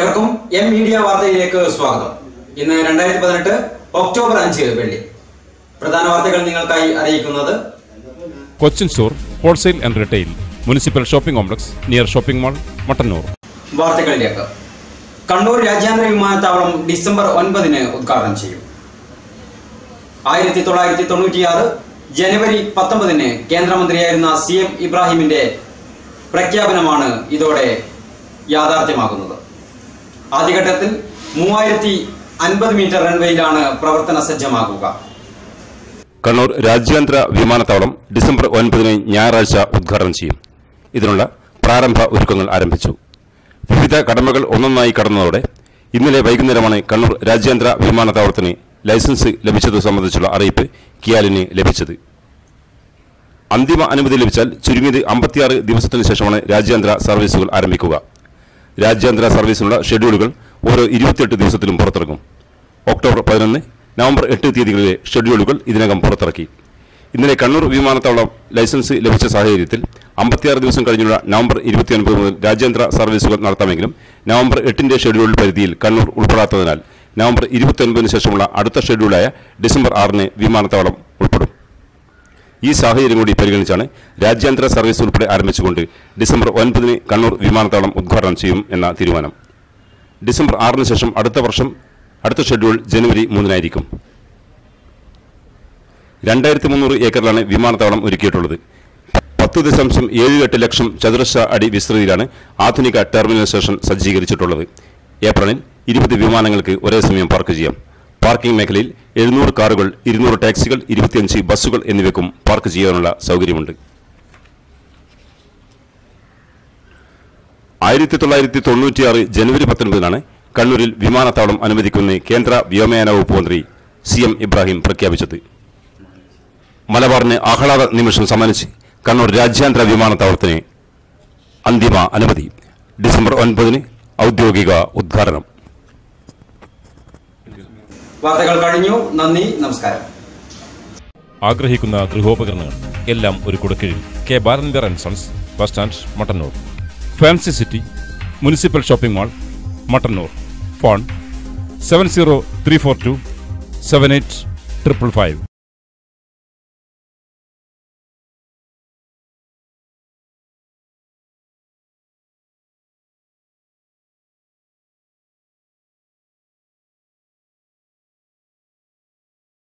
ഏവർക്കും M media വാർത്തയിലേക്ക് സ്വാഗതം. ഇന്ന് രണ്ടായിരത്തി പതിനെട്ട് ഒക്ടോബർ അഞ്ച് വെള്ളി. പ്രധാന വാർത്തകൾ നിങ്ങൾക്കായി അറിയിക്കുന്നത് Cochin store wholesale and retail municipal shopping complex near shopping mall Mattannur. വാർത്തകളിലേക്ക്. കണ്ണൂർ രാജ്യാന്തര വിമാനത്താവളം ഡിസംബർ ഒൻപതിന് ഉദ്ഘാടനം ചെയ്യും. ആയിരത്തി തൊള്ളായിരത്തി തൊണ്ണൂറ്റിയാറ് ജനുവരി പത്തൊമ്പതിന് കേന്ദ്രമന്ത്രിയായിരുന്ന സി എം ഇബ്രാഹിമിന്റെ പ്രഖ്യാപനമാണ് ഇതോടെ യാഥാർത്ഥ്യമാകുന്നത്. ആദ്യഘട്ടത്തിൽ മൂവായിരത്തി അൻപത് മീറ്റർ റൺവേയിലാണ് പ്രവർത്തന സജ്ജമാകുക. കണ്ണൂർ രാജ്യാന്തര വിമാനത്താവളം ഡിസംബർ ഒൻപതിന് ഞായറാഴ്ച ഉദ്ഘാടനം ചെയ്യും. ഇതിനുള്ള പ്രാരംഭ ഒരുക്കങ്ങൾ ആരംഭിച്ചു. വിവിധ കടമകൾ ഒന്നൊന്നായി കടന്നതോടെ ഇന്നലെ വൈകുന്നേരമാണ് കണ്ണൂർ രാജ്യാന്തര വിമാനത്താവളത്തിന് ലൈസൻസ് ലഭിച്ചത് സംബന്ധിച്ചുള്ള അറിയിപ്പ് കിയാലിന് ലഭിച്ചത്. അന്തിമ അനുമതി ലഭിച്ചാൽ ചുരുങ്ങിയത് അമ്പത്തിയാറ് ദിവസത്തിന് ശേഷമാണ് രാജ്യാന്തര സർവീസുകൾ ആരംഭിക്കുക. രാജ്യാന്തര സർവീസിനുള്ള ഷെഡ്യൂളുകൾ ഓരോ ഇരുപത്തിയെട്ട് ദിവസത്തിലും പുറത്തിറക്കും ഒക്ടോബർ പതിനൊന്ന് നവംബർ എട്ട് തീയതികളിലെ ഷെഡ്യൂളുകൾ ഇതിനകം പുറത്തിറക്കി. ഇന്നലെ കണ്ണൂർ വിമാനത്താവളം ലൈസൻസ് ലഭിച്ച സാഹചര്യത്തിൽ അമ്പത്തിയാറ് ദിവസം കഴിഞ്ഞുള്ള നവംബർ ഇരുപത്തിയൊൻപത് മുതൽ രാജ്യാന്തര സർവീസുകൾ നടത്താമെങ്കിലും നവംബർ എട്ടിന്റെ ഷെഡ്യൂൾ പരിധിയിൽ കണ്ണൂർ ഉൾപ്പെടാത്തതിനാൽ നവംബർ ഇരുപത്തിയൊൻപതിന് ശേഷമുള്ള അടുത്ത ഷെഡ്യൂളായ ഡിസംബർ ആറിന് വിമാനത്താവളം ഉൾപ്പെടും. ഈ സാഹചര്യം കൂടി പരിഗണിച്ചാണ് രാജ്യാന്തര സർവീസ് ഉൾപ്പെടെ ആരംഭിച്ചുകൊണ്ട് ഡിസംബർ ഒൻപതിന് കണ്ണൂർ വിമാനത്താവളം ഉദ്ഘാടനം ചെയ്യും എന്ന തീരുമാനം. ഡിസംബർ ആറിന് ശേഷം അടുത്ത വർഷം അടുത്ത ഷെഡ്യൂൾ ജനുവരി മൂന്നിനായിരിക്കും. രണ്ടായിരത്തി മുന്നൂറ് ഏക്കറിലാണ് വിമാനത്താവളം ഒരുക്കിയിട്ടുള്ളത്. പത്ത് ദശാംശം ഏഴ് എട്ട് ലക്ഷം ചതുരശ്ര അടി വിസ്തൃതിയിലാണ് ആധുനിക ടെർമിനൽ സ്റ്റേഷൻ സജ്ജീകരിച്ചിട്ടുള്ളത്. ഏപ്രിലിൽ ഇരുപത് വിമാനങ്ങൾക്ക് ഒരേ സമയം പാർക്ക് ചെയ്യാം. പാർക്കിംഗ് മേഖലയിൽ എഴുന്നൂറ് കാറുകൾ ഇരുന്നൂറ് ടാക്സികൾ ഇരുപത്തിയഞ്ച് ബസ്സുകൾ എന്നിവയ്ക്കും പാർക്ക് ചെയ്യാനുള്ള സൗകര്യമുണ്ട്. ആയിരത്തി തൊള്ളായിരത്തി തൊണ്ണൂറ്റിയാറ് ജനുവരി പത്തൊൻപതിനാണ് കണ്ണൂരിൽ വിമാനത്താവളം അനുവദിക്കുമെന്ന് കേന്ദ്ര വ്യോമയാന വകുപ്പ് മന്ത്രി സി എം ഇബ്രാഹിം പ്രഖ്യാപിച്ചത്. മലബാറിന് ആഹ്ലാദ നിമിഷം സമ്മാനിച്ച് കണ്ണൂർ രാജ്യാന്തര വിമാനത്താവളത്തിന് അന്തിമ അനുമതി. ഡിസംബർ ഒൻപതിന് ഔദ്യോഗിക ഉദ്ഘാടനം. വാർത്തകൾ കഴിഞ്ഞു. നന്ദി നമസ്കാരം. ആഗ്രഹിക്കുന്ന ഗൃഹോപകരണങ്ങൾ എല്ലാം ഒരു കുടക്കീഴിൽ. K ബാലൻബർ and sons bus stand Mattannur. Fancy city municipal shopping mall Mattannur. Phone seven zero three four two seven eight triple five.